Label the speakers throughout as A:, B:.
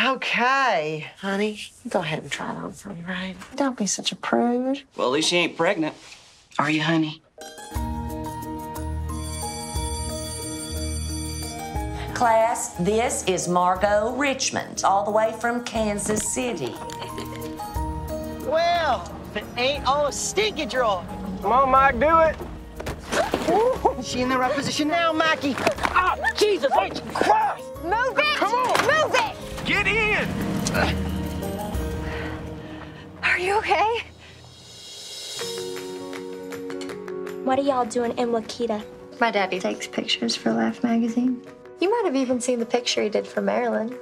A: Okay, honey, go ahead and try it on for me, right? Don't be such a prude.
B: Well, at least you ain't pregnant. Are you, honey?
C: Class, this is Margot Richmond, all the way from Kansas City.
A: Well, if it ain't all a stinky draw.
D: Come on, Mike, do it.
A: Is she in the right position now, Mackie?
D: Oh, Jesus, H. Christ!
E: Move it!
D: Get in!
E: Are you okay?
F: What are y'all doing in Wakita?
G: My daddy takes pictures for Life magazine.
E: You might have even seen the picture he did for Marilyn.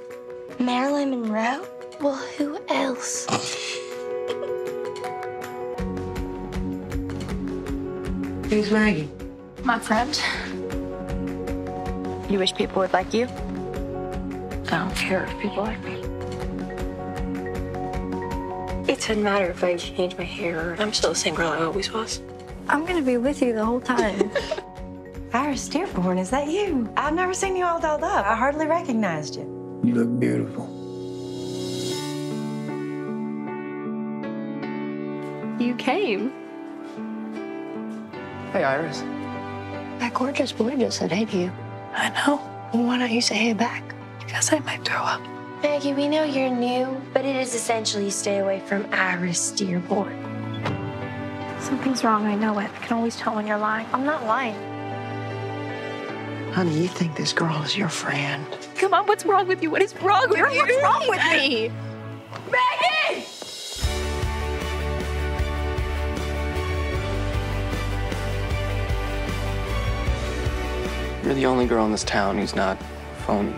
F: Marilyn Monroe? Well, who else?
A: Who's Maggie?
G: My friend. You wish people would like you?
E: I don't care if people like me. It doesn't matter if I change my hair. I'm still the same girl I always was.
G: I'm gonna be with you the whole time.
H: Iris Dearborn, is that you? I've never seen you all dolled up. I hardly recognized you.
I: You look beautiful.
G: you came.
I: Hey, Iris.
E: That gorgeous boy just said hey to you. I know. Well, why don't you say hey back? Because I might throw up.
F: Maggie, we know you're new, but it is essentially you stay away from Iris Dearborn.
G: Something's wrong, I know it. I can always tell when you're lying.
E: I'm not lying.
A: Honey, you think this girl is your friend?
G: Come on, what's wrong with you? What is wrong with you? What's wrong with me? Maggie!
I: You're the only girl in this town who's not phony.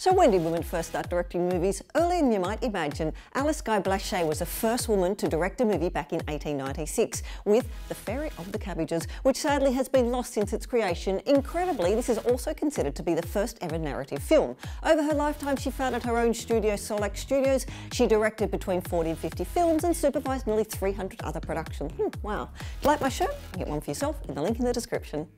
J: So when did women first start directing movies? Earlier than you might imagine, Alice Guy Blaché was the first woman to direct a movie back in 1896 with The Fairy of the Cabbages, which sadly has been lost since its creation. Incredibly, this is also considered to be the first ever narrative film. Over her lifetime, she founded her own studio, Solax Studios. She directed between 40 and 50 films and supervised nearly 300 other productions. Hmm, wow. Like my show? Get one for yourself in the link in the description.